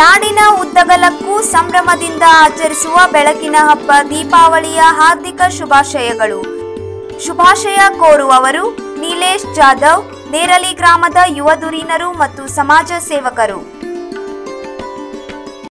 ನಾಡಿನ ಉದ್ದಗಲಕ್ಕೂ ಸಂಭ್ರಮದಿಂದ ಆಚರಿಸುವ ಬೆಳಕಿನ ಹಬ್ಬ ದೀಪಾವಳಿಯ ಹಾರ್ದಿಕ ಶುಭಾಶಯಗಳು. ಶುಭಾಶಯ ಕೋರುವವರು ನೀಲೇಶ್ ಜಾಧವ್, ನೇರಲಿ ಗ್ರಾಮದ ಯುವ ಧುರೀಣರು ಮತ್ತು ಸಮಾಜ ಸೇವಕರು.